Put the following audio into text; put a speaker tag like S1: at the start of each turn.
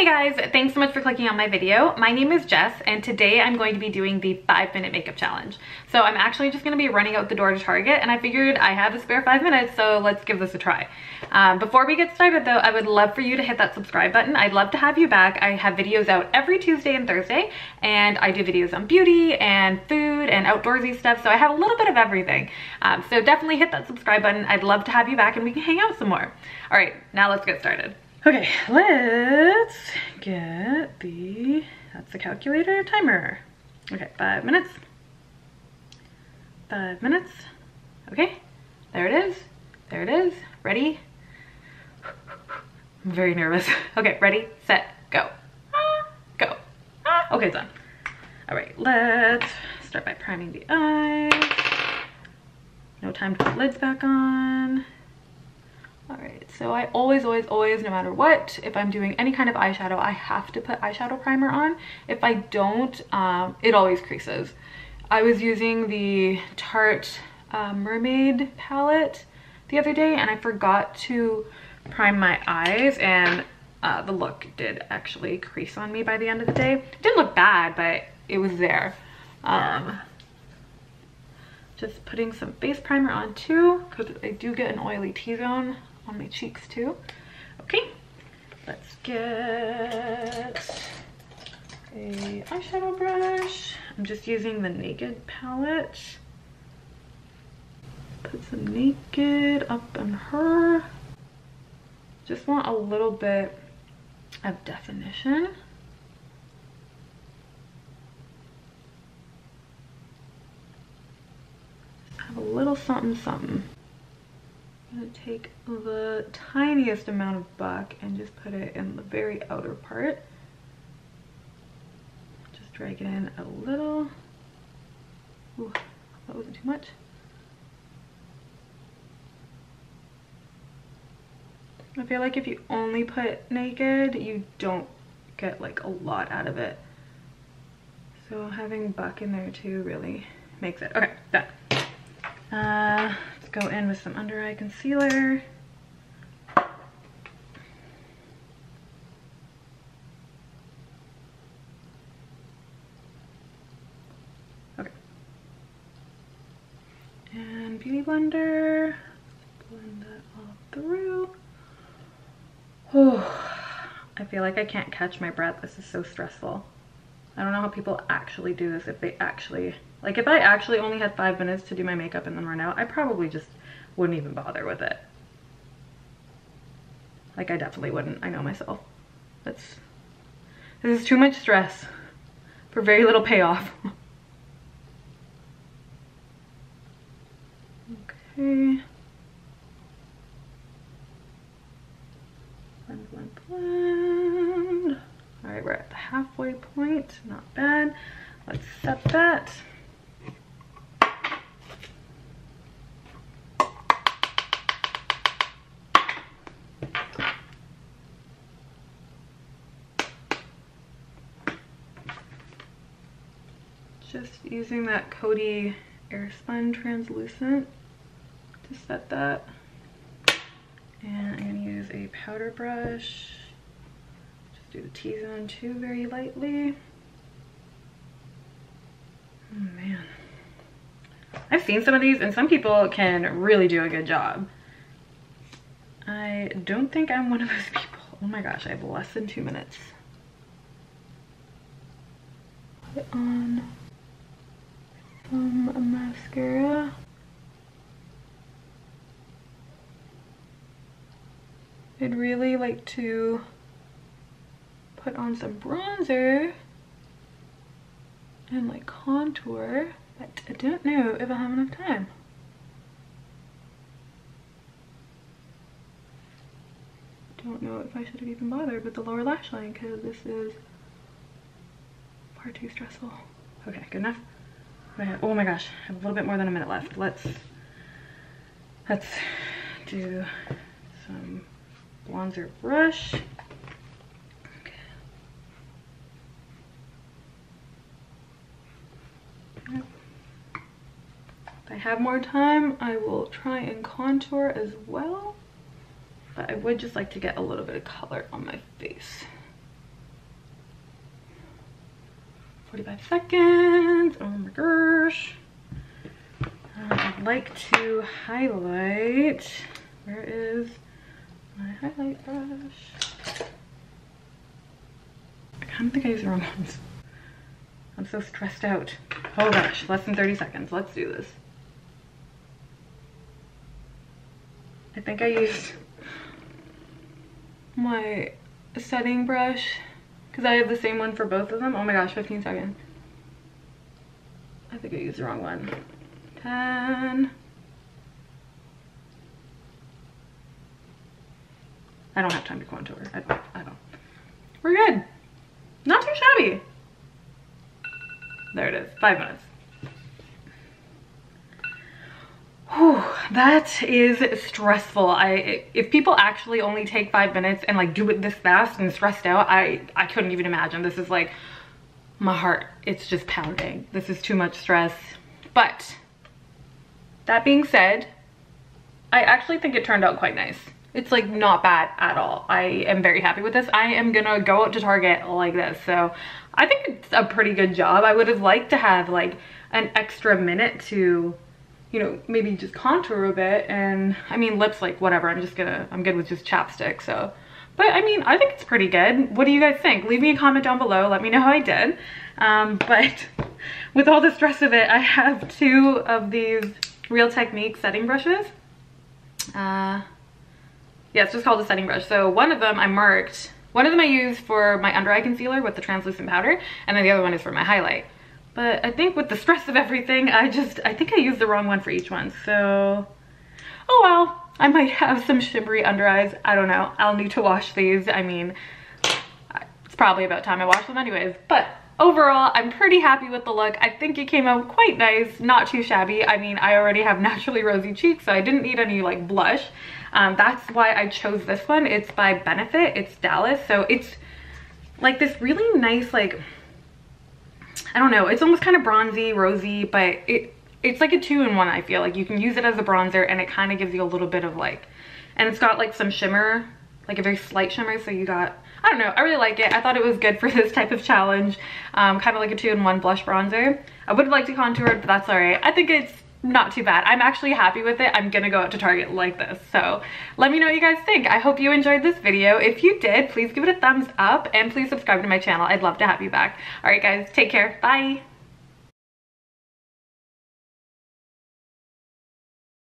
S1: Hey guys, thanks so much for clicking on my video. My name is Jess and today I'm going to be doing the five minute makeup challenge. So I'm actually just gonna be running out the door to Target and I figured I have a spare five minutes, so let's give this a try. Um, before we get started though, I would love for you to hit that subscribe button. I'd love to have you back. I have videos out every Tuesday and Thursday and I do videos on beauty and food and outdoorsy stuff. So I have a little bit of everything. Um, so definitely hit that subscribe button. I'd love to have you back and we can hang out some more. All right, now let's get started. Okay, let's get the, that's the calculator timer. Okay, five minutes. Five minutes. Okay, there it is. There it is. Ready? I'm very nervous. Okay, ready, set, go. Go. Okay, it's on. All right, let's start by priming the eyes. No time to put lids back on. All right, so I always, always, always, no matter what, if I'm doing any kind of eyeshadow, I have to put eyeshadow primer on. If I don't, um, it always creases. I was using the Tarte uh, Mermaid palette the other day and I forgot to prime my eyes and uh, the look did actually crease on me by the end of the day. It didn't look bad, but it was there. Um, just putting some base primer on too because I do get an oily T-zone on my cheeks too. Okay, let's get a eyeshadow brush. I'm just using the Naked palette. Put some Naked up on her. Just want a little bit of definition. have a little something something. Gonna take the tiniest amount of buck and just put it in the very outer part. Just drag it in a little. Ooh, that wasn't too much. I feel like if you only put naked, you don't get like a lot out of it. So having buck in there too really makes it. Okay, done. Uh, go in with some under eye concealer. Okay. And Beauty Blender. Blend that all through. Oh, I feel like I can't catch my breath. This is so stressful. I don't know how people actually do this if they actually like if I actually only had five minutes to do my makeup and then run out, I probably just wouldn't even bother with it. Like I definitely wouldn't, I know myself. That's, this is too much stress for very little payoff. okay. Blend, blend, blend. All right, we're at the halfway point, not bad. Let's set that. Just using that Coty Airspun translucent to set that. And I'm gonna use a powder brush. Just do the T-zone too very lightly. Oh man. I've seen some of these and some people can really do a good job. I don't think I'm one of those people. Oh my gosh, I have less than two minutes. Put on Um, some mascara. I'd really like to put on some bronzer and like contour, but I don't know if I have enough time. Don't know if I should have even bothered with the lower lash line because this is far too stressful. Okay, good enough? Oh my gosh, I have a little bit more than a minute left. Let's, let's do some bronzer brush. If I have more time, I will try and contour as well. But I would just like to get a little bit of color on my face. 45 seconds. Oh my gosh. Um, I'd like to highlight. Where is my highlight brush? I kind of think I used the wrong ones. I'm so stressed out. Oh gosh, less than 30 seconds. Let's do this. I think I used my setting brush because I have the same one for both of them. Oh my gosh, 15 seconds. I think I used the wrong one. 10. I don't have time to contour. I don't. I don't. We're good. Not too shabby. There it is. Five minutes. That is stressful. I if people actually only take five minutes and like do it this fast and stressed out, I I couldn't even imagine. This is like my heart. It's just pounding. This is too much stress. But that being said, I actually think it turned out quite nice. It's like not bad at all. I am very happy with this. I am gonna go out to Target like this. So I think it's a pretty good job. I would have liked to have like an extra minute to you know, maybe just contour a bit and I mean lips like whatever, I'm just gonna, I'm good with just chapstick, so. But I mean, I think it's pretty good. What do you guys think? Leave me a comment down below, let me know how I did. Um, but with all the stress of it, I have two of these Real Technique setting brushes. Uh, yeah, it's just called a setting brush. So one of them I marked, one of them I use for my under eye concealer with the translucent powder, and then the other one is for my highlight. But I think with the stress of everything, I just, I think I used the wrong one for each one. So, oh well. I might have some shimmery under eyes. I don't know. I'll need to wash these. I mean, it's probably about time I wash them anyways. But overall, I'm pretty happy with the look. I think it came out quite nice, not too shabby. I mean, I already have naturally rosy cheeks, so I didn't need any like blush. Um, that's why I chose this one. It's by Benefit. It's Dallas. So it's like this really nice like I don't know, it's almost kind of bronzy, rosy, but it it's like a two-in-one, I feel. Like you can use it as a bronzer and it kind of gives you a little bit of like, and it's got like some shimmer, like a very slight shimmer, so you got, I don't know, I really like it. I thought it was good for this type of challenge, um, kind of like a two-in-one blush bronzer. I would have liked to contour it, but that's all right. I think it's not too bad. I'm actually happy with it. I'm gonna go out to Target like this. So let me know what you guys think. I hope you enjoyed this video. If you did, please give it a thumbs up and please subscribe to my channel. I'd love to have you back. All right guys, take care. Bye.